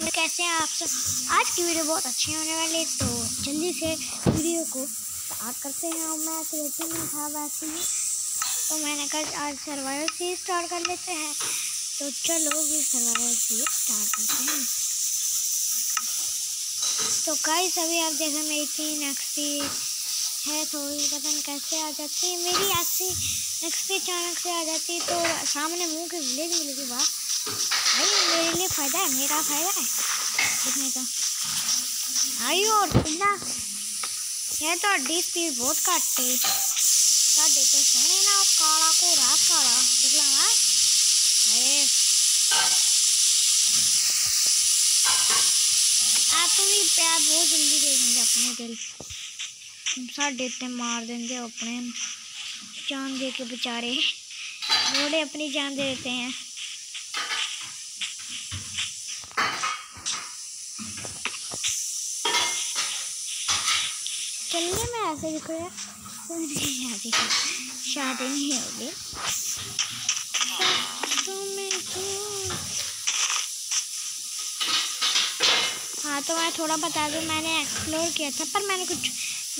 कैसे हैं आप सब? आज की वीडियो बहुत अच्छी होने वाली तो जल्दी से वीडियो को स्टार्ट करते हैं। और मैं क्रिएटिव में था वैसे ही तो मैंने कहा आज सर्वाइवल सीरीज़ स्टार्ट कर लेते हैं। तो चलो भी सर्वाइवल सीरीज़ स्टार्ट करते हैं। तो कई सभी आप देखें मेरी तीन एक्सपी है थोड़ी पता नहीं कैसे आ जाती है। मेरी एक्सपी अचानक से आ जाती है तो सामने मुँह के विलेज मिलेगी वाह। भाई मेरे लिए फ़ायदा है मेरा फ़ायदा है दिखने का आई और ना ये तो डी स्पीड बहुत काटते साढ़े तो सोने ना काला को रात काला दिखला आप भी प्यार बहुत जल्दी दे देंगे अपने दिल साढ़े इतने मार देंगे अपने जान दे के बेचारे घोड़े अपनी जान दे देते हैं चलिए मैं ऐसे दिख रहा शादी नहीं होगी। हाँ तो मैं थोड़ा बता दूँ, मैंने एक्सप्लोर किया था, पर मैंने कुछ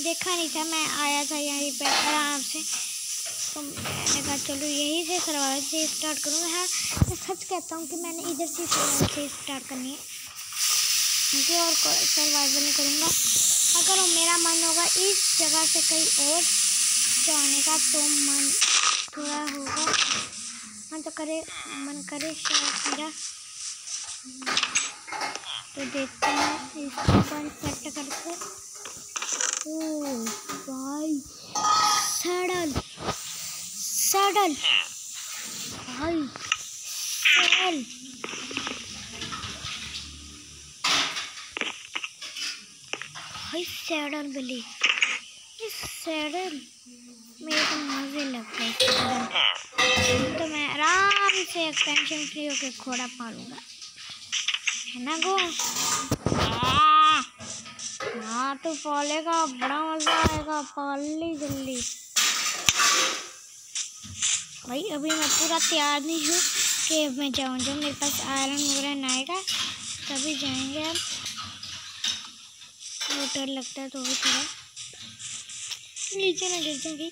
देखा नहीं था। मैं आया था यहीं पे आराम से। तो मैंने कहा, चलो यहीं से सर्वाइवल से स्टार्ट करूँगा हाँ मैं सच कहता हूँ कि मैंने इधर से सर्वाइवल से स्टार्ट करनी है। क्योंकि और सर्वाइवल नहीं करूँगा। अगर मेरा मन होगा इस जगह से कहीं और जाने का तो मन थोड़ा होगा। मन तो करे, मन करे शायद मेरा। तो देखते हैं इसको सेट करके। ओ भाई सडल सडल भाई सडल भाई सैडल बिली इस सैडल मेरे को मज़े लगते हैं तो मैं आराम से टेंशन फ्री होकर घोड़ा पालूँगा। है ना, गो? हाँ तो पालेगा, बड़ा मज़ा आएगा, पाल ली जल्दी। भाई, अभी मैं पूरा तैयार नहीं हूँ कि मैं जाऊँ। जब मेरे पास आयरन वगैरह आएगा, तभी जाएँगे हम। डर लगता है तो भी थोड़ा नीचे ना गिर जाएँगे।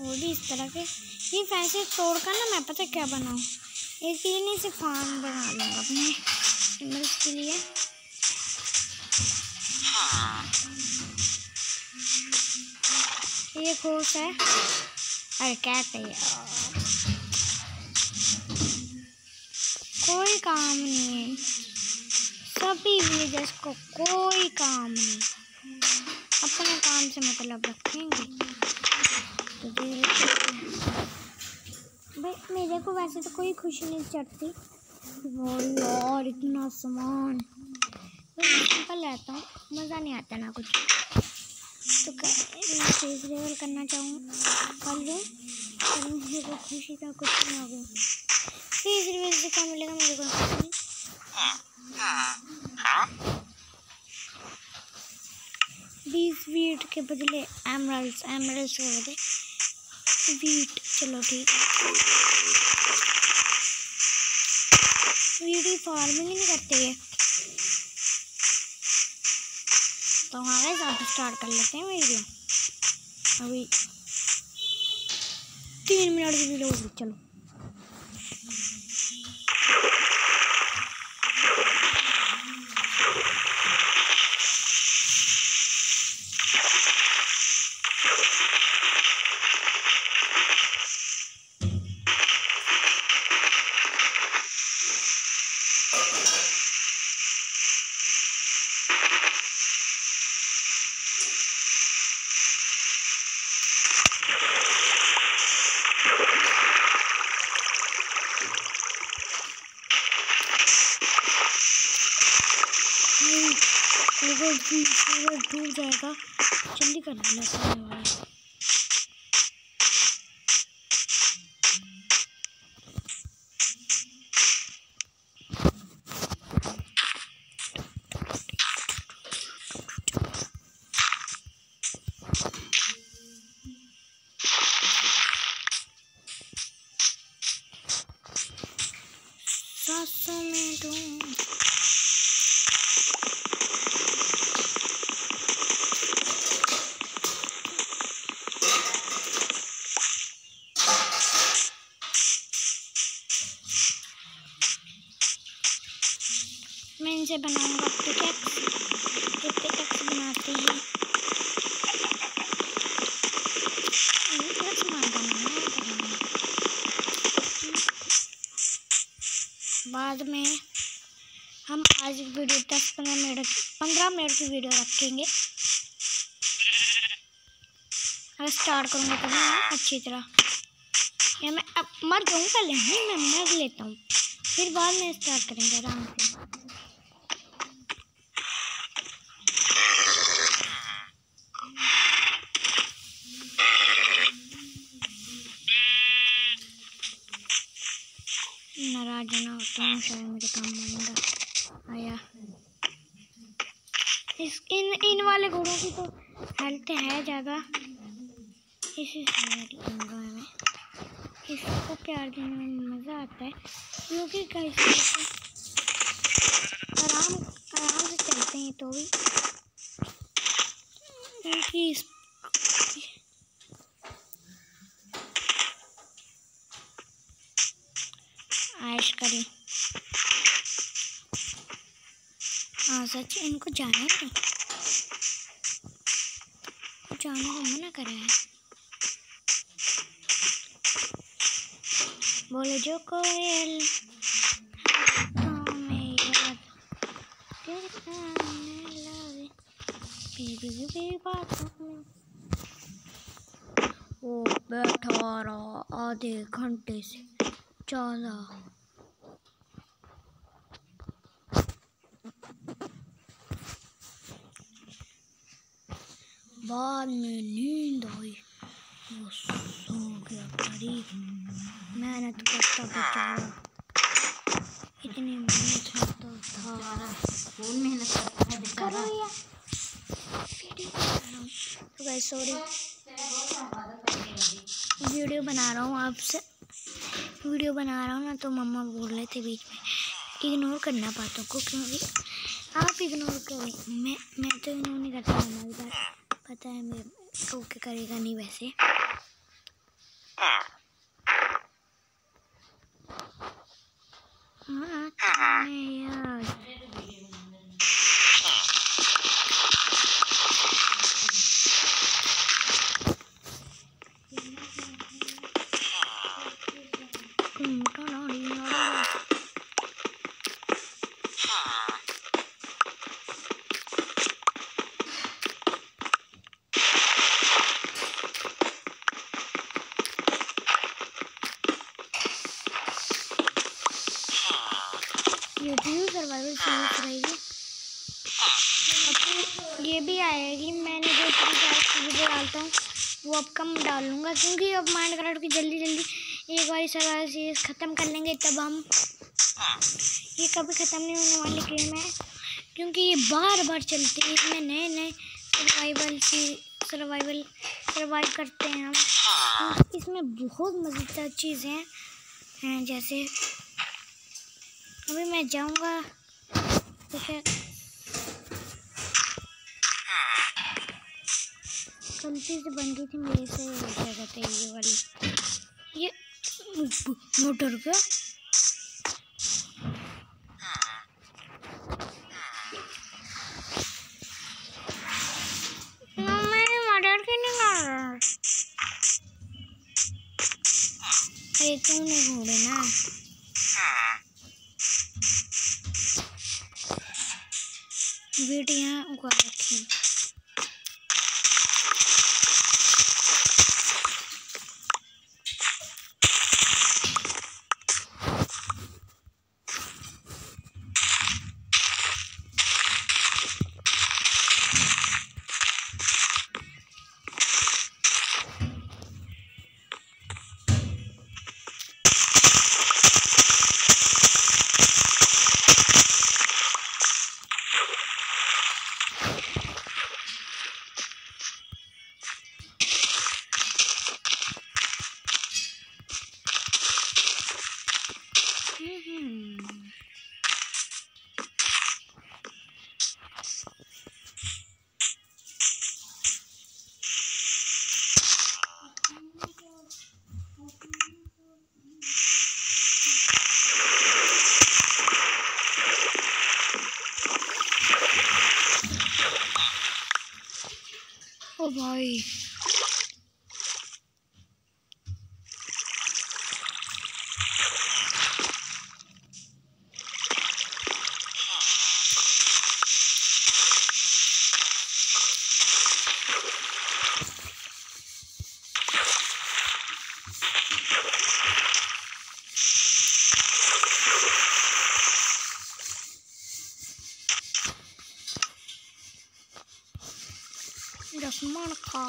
वो भी इस तरह के ये फैंसे तोड़कर ना मैं पता क्या बनाऊँ? एक इन्हीं से फार्म बना लूँगा अपने एनिमल्स के लिए। ये खोस है। अरे है यार कोई काम नहीं है। सभी विलेजर्स को कोई काम नहीं। अपने काम से मतलब रखेंगे। तो भाई, मेरे को वैसे तो कोई खुशी नहीं चढ़ती। यार इतना सामान। तो लेता हूँ। मज़ा नहीं आता ना कुछ। तो करना चाहूँ। कर लूँ? खुशी का कुछ ना होगा फेस लेवल से क्या मिलेगा मेरे को बीस वीट के बदले एमरल्स एमरल्स के बदले वीट। चलो ठीक है। वीट ही फ़ार्मिंग नहीं करते ये। तो हाँ गाइस आप स्टार्ट कर लेते हैं वीडियो। अभी तीन मिनट की वीडियो चलो। कि सर्वर डूब जाएगा जल्दी कर देना सामने वाला Just. रखेंगे अगर स्टार्ट करूँगा तभी मैं अच्छी तरह। या मैं अब मर जाऊँगा लेकिन मैं मर लेता हूँ। फिर बाद में स्टार्ट करेंगे आराम से। नाराज़ ना होता हूँ, शायद मेरे काम आएगा आया इस इन इन घोड़ों की हेल्थ है ज़्यादा। इसी से लूँगा मैं। इसको प्यार देने में मज़ा आता है। क्योंकि कैसे आराम आराम से चलते हैं तो भी। क्योंकि इस आयश करें हाँ सच, इनको जाना है जाने को मना करा है। बोले जो कोयल वो बैठा रहा आधे घंटे से ज़्यादा बाद में नींद आई। वो सो गया करीब मेहनत करता बेचारा। इतनी मेहनत करता था कौन मेहनत करता है बेचारा? तो गाइस सॉरी वीडियो बना रहा हूँ आपसे। वीडियो बना रहा हूँ ना तो मम्मा बोल रहे थे बीच में इग्नोर करना बातों को क्योंकि आप इग्नोर करें। मैं मैं तो इग्नोर नहीं करता मम्मा की बात पता है मैं ओके करेगा नहीं वैसे। हाँ, यार घूमता ना नहीं आ रहा। ये ड्यू सर्वाइवल सीरीज़ रहेगी अब ये भी आएगी मैंने जो वीडियो डालता हूँ। वो अब कम डालूँगा क्योंकि अब माइंड क्राफ्ट की जल्दी जल्दी। एक बार सर्वाइवल सीरीज़ ख़त्म कर लेंगे तब हम ये कभी ख़त्म नहीं होने वाली गेम है। क्योंकि ये बार बार चलती है, इसमें नए नए सर्वाइवल सी सर्वाइवल सर्वाइव करते हैं हम। इसमें बहुत मज़ेदार चीज़ें हैं जैसे। अभी मैं जाऊँगा ठीक गलती से बन गई थी मेरे से क्या कहते हैं ये वाली। ये मोटर पे मर्डर क्यों नहीं अरे घोड़े ना। वेट यहाँ उगा रखी। भाई जसमान का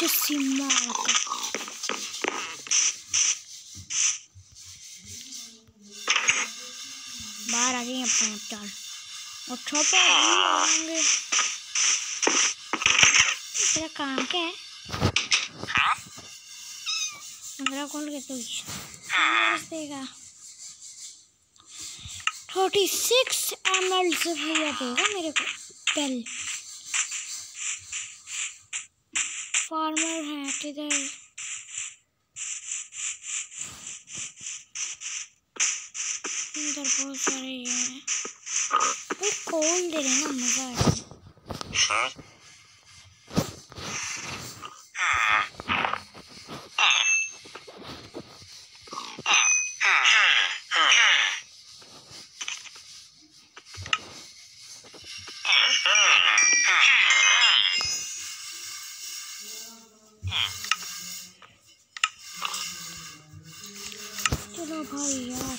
जसीमान का बाहर आ जाइए अपने चाल और छोटे आएँगे तेरा काम क्या है? अंदर खोल के तू देगा थर्टी सिक्स एम एल से भैया देगा मेरे को। पेल फार्मर है किधर इधर बहुत सारे ये हैं। कॉल दे रहे हैं ना, मज़ा आएगा चलो भाई यार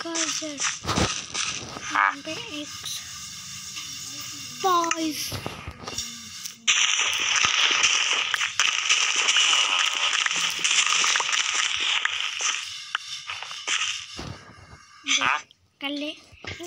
Kaiser. Number X. Boys. कर ले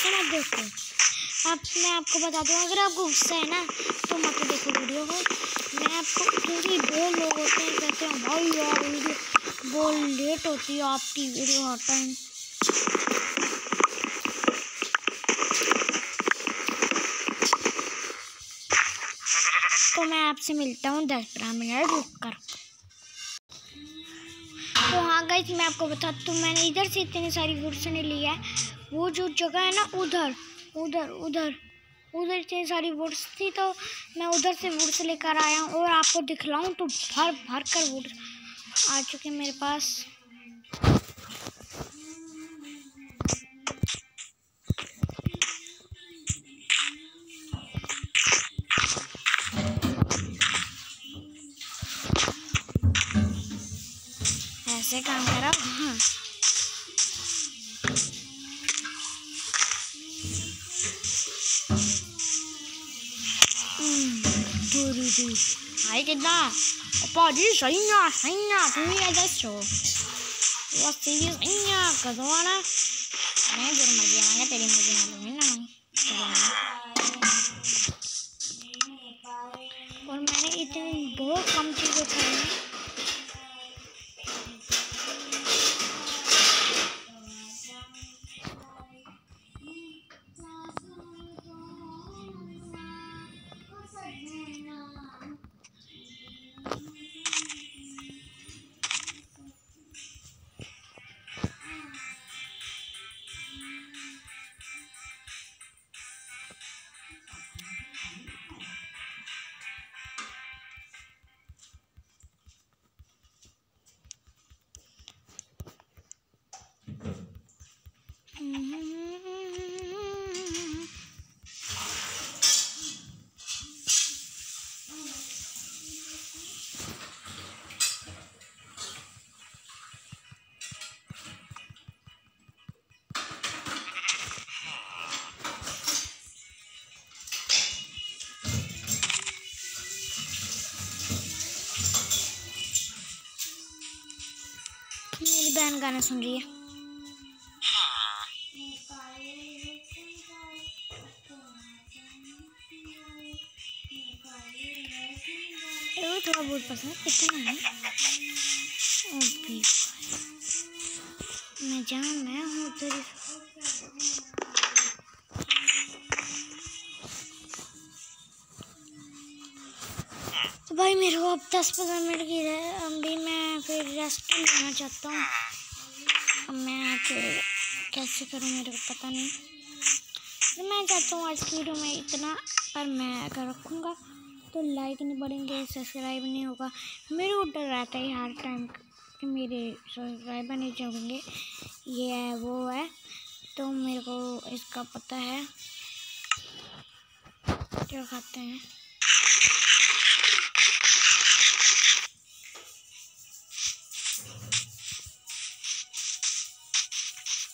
ऐसे मत देखो। अब मैं आपको बता दूँ, अगर आपको गुस्सा है ना तो मत देखो वीडियो को। मैं आपको क्योंकि बहुत लोग होते हैं, कहते हैं, भाई यार, वीडियो बहुत लेट होती है आपकी वीडियो हर टाइम तो मैं आपसे मिलता हूँ दस पंद्रह मिनट रुक कर। तो हाँ गाइस मैं आपको बता तो मैंने इधर से इतनी सारी वुड्स ने लिया है। वो जो जगह है ना उधर उधर उधर उधर इतनी सारी वुड्स थी तो मैं उधर से वुड्स लेकर आया हूँ और आपको दिखलाऊँ तो भर भर कर वुड्स आ चुके मेरे पास। ऐसे काम करा da. Pode ir, joinha, joinha, minha deixou. Eu assim, joinha, agora. Né, Jurma, viagem né, teríamos de novo. गाना सुन रही है। हाँ। थोड़ा बहुत पसंद इतना है ओपी मैं जहाँ मैं हूँ उधर तो भाई मेरे को अब दस पंद्रह मिनट की अभी मैं फिर रेस्ट लेना चाहता हूँ। अब मैं आज कैसे करूँ मेरे को पता नहीं। तो मैं चाहता हूँ आज की वीडियो में इतना, पर मैं अगर रखूँगा तो लाइक नहीं बढ़ेंगे सब्सक्राइब नहीं होगा। मेरे को डर रहता है हर टाइम कि मेरे सब्सक्राइबर नहीं जुड़ेंगे ये है, वो है। तो मेरे को इसका पता है। क्या खाते हैं?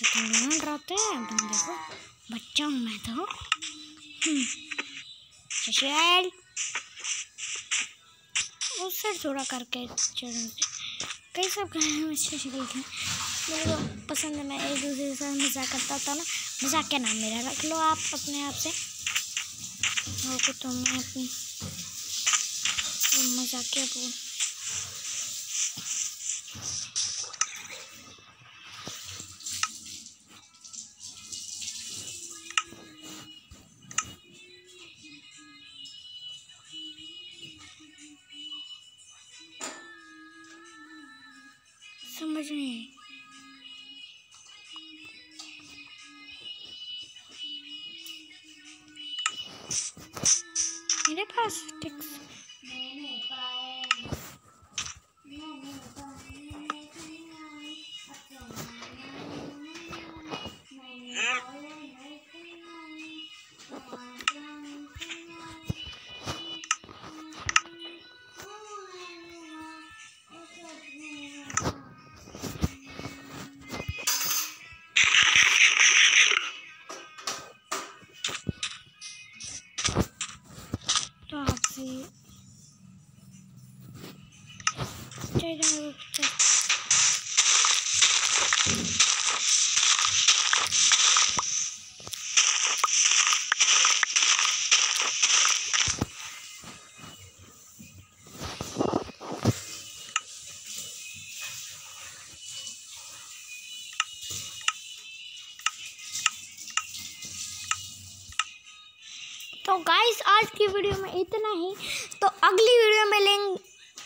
से तुम दोनों डराते हैं बंदे को बच्चा हूँ मैं तो हम्म, शशैल उससे थोड़ा करके चढ़ने कई सब गाने शशि देखे मेरे को पसंद है, मैं एक दूसरे के साथ मज़ाक करता था ना, मज़ाक के नाम मेरा रख लो आप अपने आप से। तो मैं अपनी मज़ाक के बोल अगली वीडियो मिलेंगे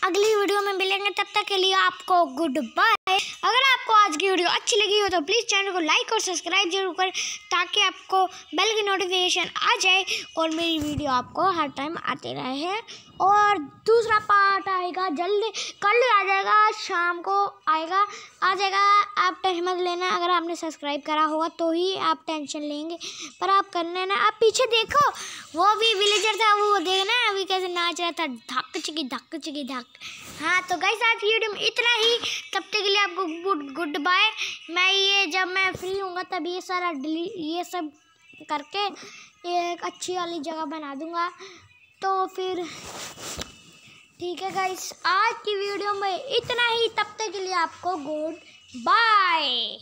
अगली वीडियो में मिलेंगे तब तक के लिए आपको गुड बाय। है। अगर आपको आज की वीडियो अच्छी लगी हो तो प्लीज़ चैनल को लाइक और सब्सक्राइब ज़रूर करें ताकि आपको बेल की नोटिफिकेशन आ जाए और मेरी वीडियो आपको हर टाइम आते रहे। और दूसरा पार्ट आएगा, जल्दी कल आ जाएगा, शाम को आएगा, आ जाएगा। आप टेंशन मत लेना, अगर आपने सब्सक्राइब करा होगा तो ही आप टेंशन लेंगे। पर आप कर लेना आप पीछे देखो, वो भी विलेजर था, वो देखना अभी कैसे नाच रहा था, धक चिकी धक चिकी, धक। हाँ तो गई आज की वीडियो में इतना ही। तब तक के लिए आपको गुड बाय मैं ये जब मैं फ्री हूँगा तब ये सारा डिली ये सब करके एक अच्छी वाली जगह बना दूँगा। तो फिर, ठीक है गाइस आज की वीडियो में इतना ही। तब तक के लिए आपको गुड बाय